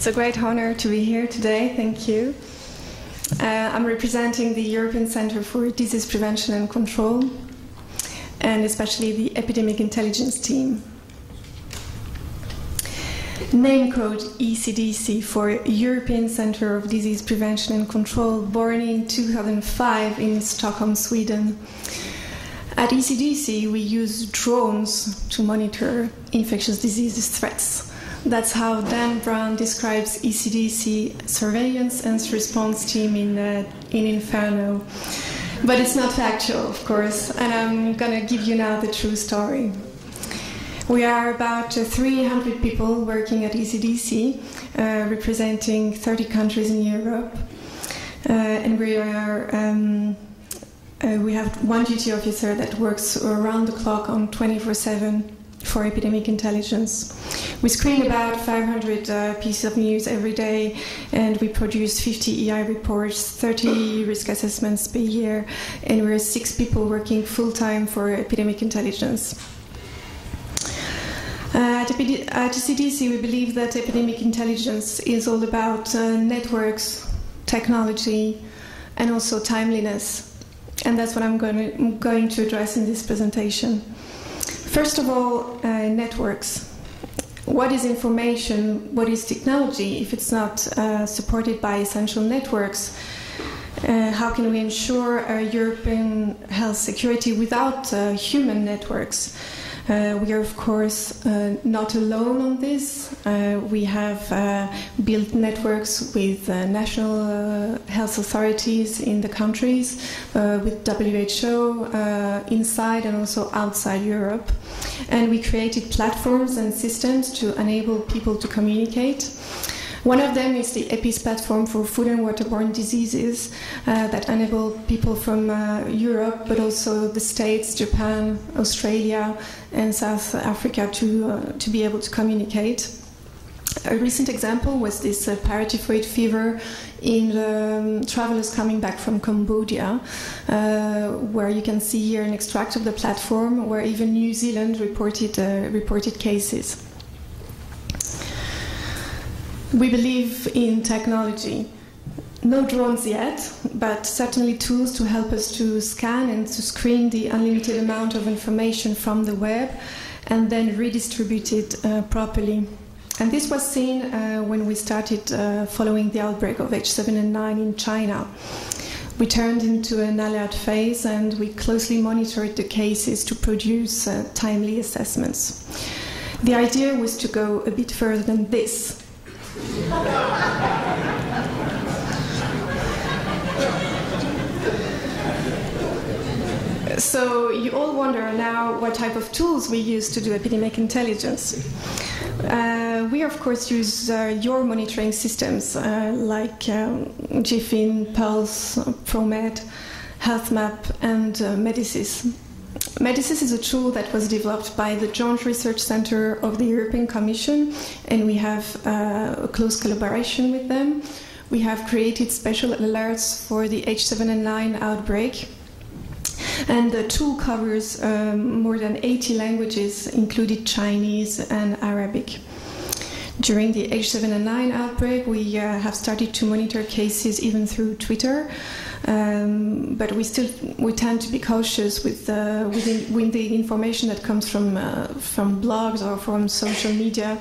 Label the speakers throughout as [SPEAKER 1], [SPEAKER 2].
[SPEAKER 1] It's a great honor to be here today. Thank you. Uh, I'm representing the European Center for Disease Prevention and Control, and especially the Epidemic Intelligence Team. Name code ECDC for European Center of Disease Prevention and Control, born in 2005 in Stockholm, Sweden. At ECDC, we use drones to monitor infectious diseases threats. That's how Dan Brown describes ECDC surveillance and response team in, uh, in Inferno. But it's not factual, of course, and I'm gonna give you now the true story. We are about uh, 300 people working at ECDC, uh, representing 30 countries in Europe, uh, and we are. Um, uh, we have one duty officer that works around the clock on 24 7 for epidemic intelligence. We screen about 500 uh, pieces of news every day, and we produce 50 EI reports, 30 risk assessments per year, and we're six people working full time for epidemic intelligence. Uh, at, CDC, we believe that epidemic intelligence is all about uh, networks, technology, and also timeliness. And that's what I'm going to, going to address in this presentation. First of all, uh, networks. What is information? What is technology if it's not uh, supported by essential networks? Uh, how can we ensure European health security without uh, human networks? Uh, we are, of course, uh, not alone on this. Uh, we have built networks with national health authorities in the countries, with WHO inside and also outside Europe. And we created platforms and systems to enable people to communicate. One of them is the EPIS platform for food and waterborne diseases uh, that enable people from uh, Europe, but also the States, Japan, Australia, and South Africa to, uh, to be able to communicate. A recent example was this uh, paratyphoid fever in um, travelers coming back from Cambodia, uh, where you can see here an extract of the platform where even New Zealand reported, uh, reported cases. We believe in technology. No drones yet, but certainly tools to help us to scan and to screen the unlimited amount of information from the web and then redistribute it uh, properly. And this was seen uh, when we started uh, following the outbreak of H7N9 in China. We turned into an alert phase and we closely monitored the cases to produce uh, timely assessments. The idea was to go a bit further than this so you all wonder now what type of tools we use to do epidemic intelligence. Uh, we of course use uh, your monitoring systems uh, like um, GPHIN, Pulse, ProMed, HealthMap, and uh, MedISys. MedISys is a tool that was developed by the Joint Research Center of the European Commission, and we have uh, a close collaboration with them. We have created special alerts for the H7N9 outbreak. And the tool covers um, more than 80 languages, including Chinese and Arabic. During the H7N9 outbreak, we uh, have started to monitor cases even through Twitter. Um, but we still we tend to be cautious with, uh, with, the, with the information that comes from uh, from blogs or from social media,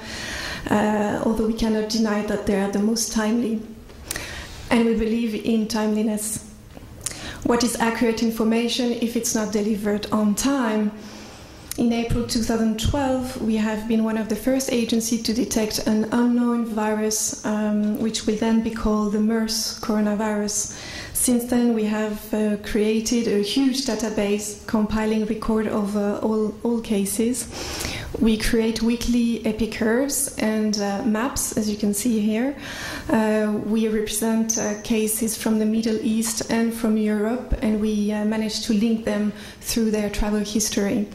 [SPEAKER 1] uh, although we cannot deny that they are the most timely, and we believe in timeliness. What is accurate information if it's not delivered on time? In April 2012, we have been one of the first agencies to detect an unknown virus, um, which will then be called the MERS coronavirus. Since then, we have uh, created a huge database compiling record of uh, all, all cases. We create weekly epicurves and uh, maps, as you can see here. Uh, we represent uh, cases from the Middle East and from Europe, and we uh, manage to link them through their travel history.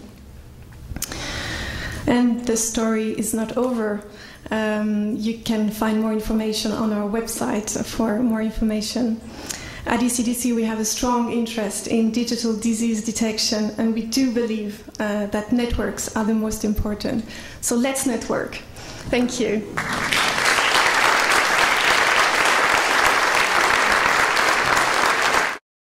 [SPEAKER 1] And the story is not over. Um, you can find more information on our website for more information. At ECDC, we have a strong interest in digital disease detection, and we do believe uh, that networks are the most important. So let's network. Thank you.